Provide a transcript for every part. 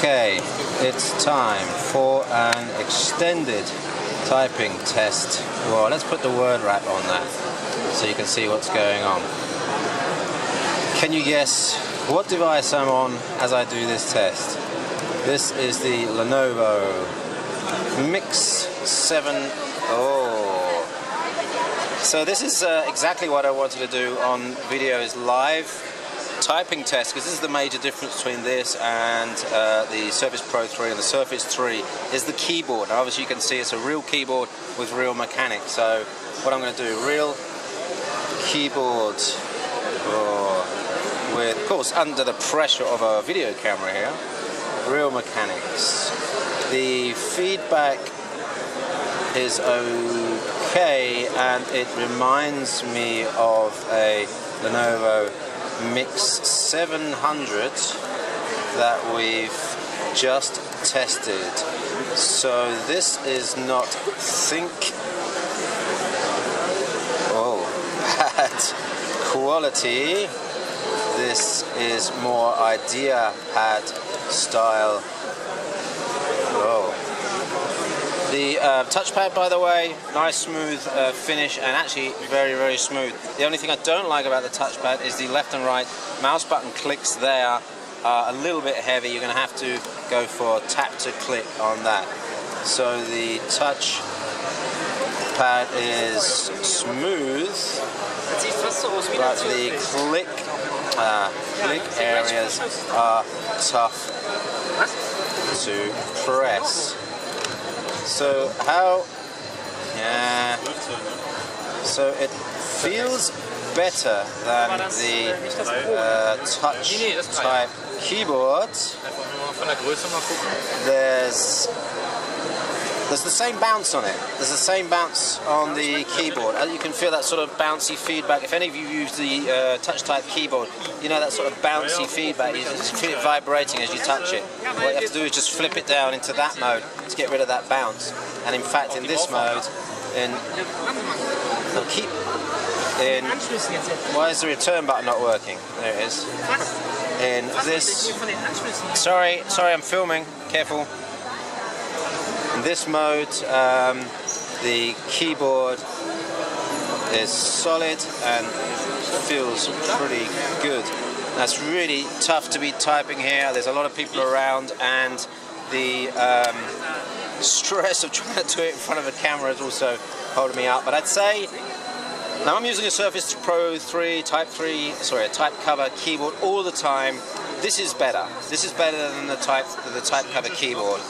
Okay, it's time for an extended typing test. Well, let's put the word wrap on that so you can see what's going on. Can you guess what device I'm on as I do this test? This is the Lenovo Miix 7. Oh. So this is uh, exactly what I wanted to do on videos live typing test because this is the major difference between this and uh, the Surface Pro 3 and the Surface 3 is the keyboard. Now obviously you can see it's a real keyboard with real mechanics. So what I'm going to do, real keyboard oh, with, of course, under the pressure of a video camera here, real mechanics. The feedback is okay and it reminds me of a Lenovo Miix 700 that we've just tested. So this is not Think oh bad quality. This is more idea pad style The uh, touchpad, by the way, nice smooth uh, finish and actually very, very smooth. The only thing I don't like about the touchpad is the left and right mouse button clicks there are a little bit heavy. You're going to have to go for tap to click on that. So the touch pad is smooth, but the click, uh, click areas are tough to press. So how, yeah, so it feels better than the uh, touch type keyboard. There's there's the same bounce on it. There's the same bounce on the keyboard. You can feel that sort of bouncy feedback. If any of you use the uh, touch type keyboard, you know that sort of bouncy feedback. You just feel it vibrating as you touch it. What you have to do is just flip it down into that mode to get rid of that bounce. And in fact, in this mode, in keep in. Why is the return button not working? There it is. In this. Sorry, sorry, I'm filming. Careful. In this mode, um, the keyboard is solid and feels pretty good. That's really tough to be typing here. There's a lot of people around and the um, stress of trying to do it in front of a camera is also holding me up. But I'd say now I'm using a Surface Pro 3 Type 3, sorry, a Type cover keyboard all the time. This is better. This is better than the Type the Type cover keyboard.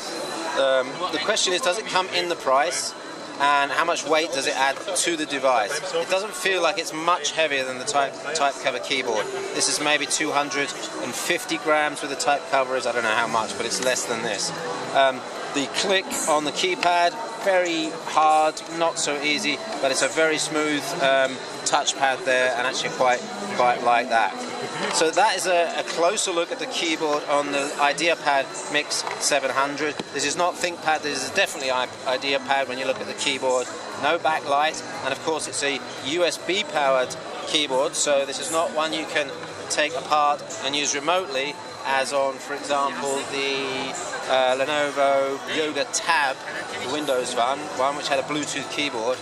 Um, the question is, does it come in the price? And how much weight does it add to the device? It doesn't feel like it's much heavier than the type, type cover keyboard. This is maybe 250 grams with the type cover is, I don't know how much, but it's less than this. Um, the click on the keypad, very hard, not so easy, but it's a very smooth um, touchpad there and actually quite, quite like that. So that is a, a, closer look at the keyboard on the IdeaPad Miix 700. This is not ThinkPad, this is definitely IdeaPad when you look at the keyboard. No backlight, and of course it's a USB powered keyboard, so this is not one you can take apart and use remotely, as on, for example, the uh, Lenovo Yoga Tab, the Windows one, one which had a Bluetooth keyboard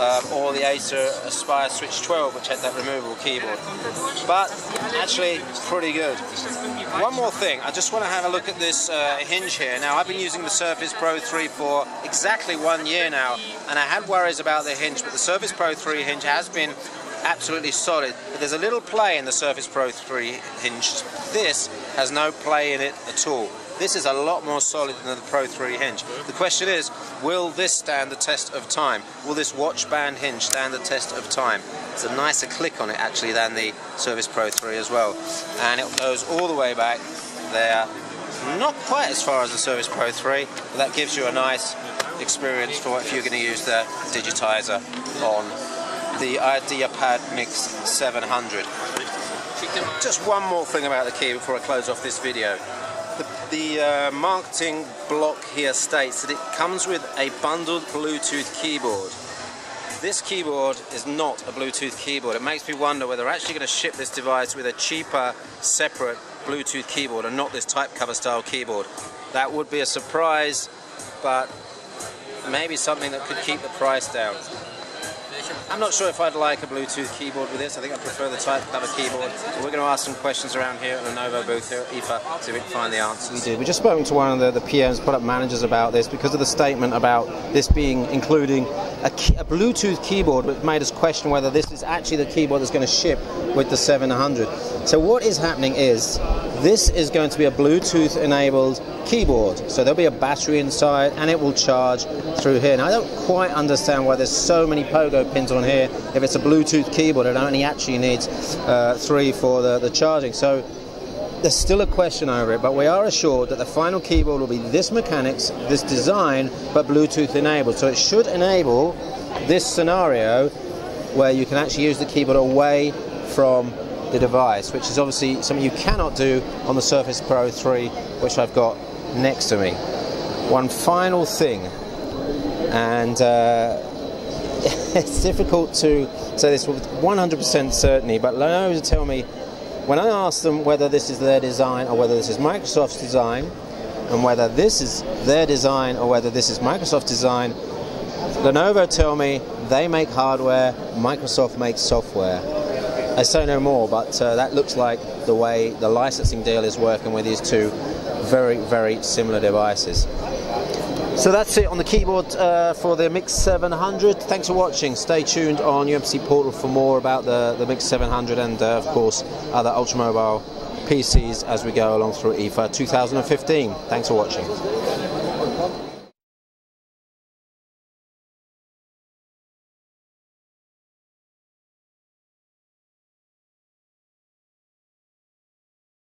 um, or the Acer Aspire Switch 12 which had that removable keyboard. But actually pretty good. One more thing, I just want to have a look at this uh, hinge here. Now I've been using the Surface Pro 3 for exactly one year now and I had worries about the hinge but the Surface Pro 3 hinge has been absolutely solid. But there's a little play in the Surface Pro 3 hinge. This has no play in it at all. This is a lot more solid than the Pro 3 hinge. The question is, will this stand the test of time? Will this watch band hinge stand the test of time? It's a nicer click on it actually than the Surface Pro 3 as well. And it goes all the way back there. Not quite as far as the Surface Pro 3, but that gives you a nice experience for if you're going to use the digitizer on the IdeaPad Miix 700. Just one more thing about the key before I close off this video the uh, marketing block here states that it comes with a bundled Bluetooth keyboard. This keyboard is not a Bluetooth keyboard. It makes me wonder whether they're actually going to ship this device with a cheaper, separate Bluetooth keyboard and not this type cover style keyboard. That would be a surprise, but maybe something that could keep the price down. I'm not sure if I'd like a Bluetooth keyboard with this. I think I prefer the type cover keyboard. So we're going to ask some questions around here at the Lenovo booth here at IFA, if we can find the answers. We did. We just spoke to one of the, the PMs, product managers, about this because of the statement about this being including a, key, a Bluetooth keyboard, which made us question whether this is actually the keyboard that's going to ship with the 700. So what is happening is this is going to be a Bluetooth enabled keyboard. So there'll be a battery inside and it will charge through here. Now I don't quite understand why there's so many pogo pins on here. If it's a Bluetooth keyboard, it only actually needs uh, three for the, the charging. So there's still a question over it, but we are assured that the final keyboard will be this mechanics, this design, but Bluetooth enabled. So it should enable this scenario where you can actually use the keyboard away from the device, which is obviously something you cannot do on the Surface Pro 3, which I've got next to me. One final thing, and uh, it's difficult to say this with 100% certainty, but Lenovo tell me when I ask them whether this is their design or whether this is Microsoft's design, and whether this is their design or whether this is Microsoft's design, Lenovo tell me they make hardware, Microsoft makes software. I say no more, but uh, that looks like the way the licensing deal is working with these two very, very similar devices. So that's it on the keyboard uh, for the Miix 700. Thanks for watching. Stay tuned on UMPC Portal for more about the, the Miix 700 and, uh, of course, other ultramobile PCs as we go along through IFA 2015. Thanks for watching.